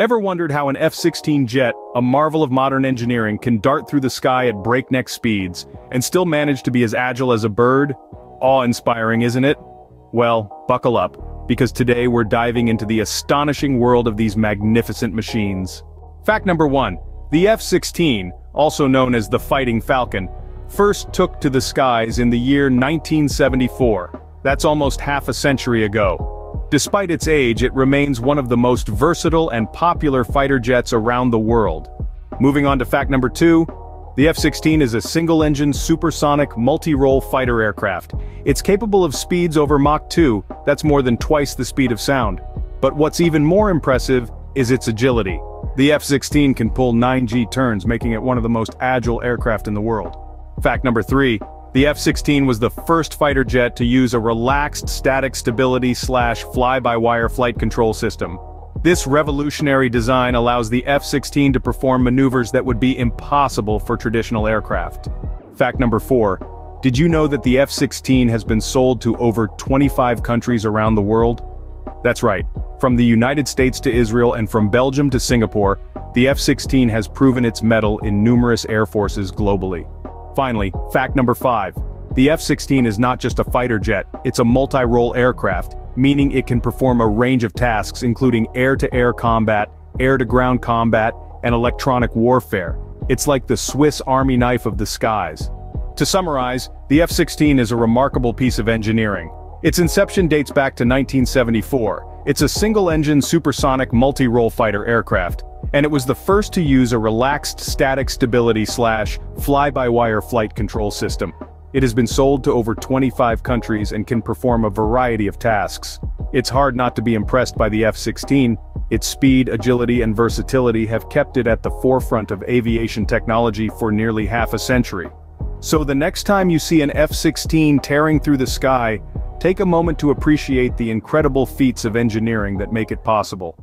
Ever wondered how an F-16 jet, a marvel of modern engineering can dart through the sky at breakneck speeds, and still manage to be as agile as a bird? Awe-inspiring, isn't it? Well, buckle up, because today we're diving into the astonishing world of these magnificent machines. Fact number one, the F-16, also known as the Fighting Falcon, first took to the skies in the year 1974. That's almost half a century ago. Despite its age it remains one of the most versatile and popular fighter jets around the world. Moving on to fact number two, the F-16 is a single-engine supersonic multi-role fighter aircraft. It's capable of speeds over Mach 2, that's more than twice the speed of sound. But what's even more impressive is its agility. The F-16 can pull 9G turns making it one of the most agile aircraft in the world. Fact number 3, the F-16 was the first fighter jet to use a relaxed static stability slash fly-by-wire flight control system. This revolutionary design allows the F-16 to perform maneuvers that would be impossible for traditional aircraft. Fact number 4. Did you know that the F-16 has been sold to over 25 countries around the world? That's right. From the United States to Israel and from Belgium to Singapore, the F-16 has proven its mettle in numerous air forces globally. Finally, fact number 5. The F-16 is not just a fighter jet, it's a multi-role aircraft, meaning it can perform a range of tasks including air-to-air -air combat, air-to-ground combat, and electronic warfare. It's like the Swiss army knife of the skies. To summarize, the F-16 is a remarkable piece of engineering. Its inception dates back to 1974. It's a single-engine supersonic multi-role fighter aircraft, and it was the first to use a relaxed static stability slash fly-by-wire flight control system. It has been sold to over 25 countries and can perform a variety of tasks. It's hard not to be impressed by the F-16, its speed, agility and versatility have kept it at the forefront of aviation technology for nearly half a century. So the next time you see an F-16 tearing through the sky, take a moment to appreciate the incredible feats of engineering that make it possible.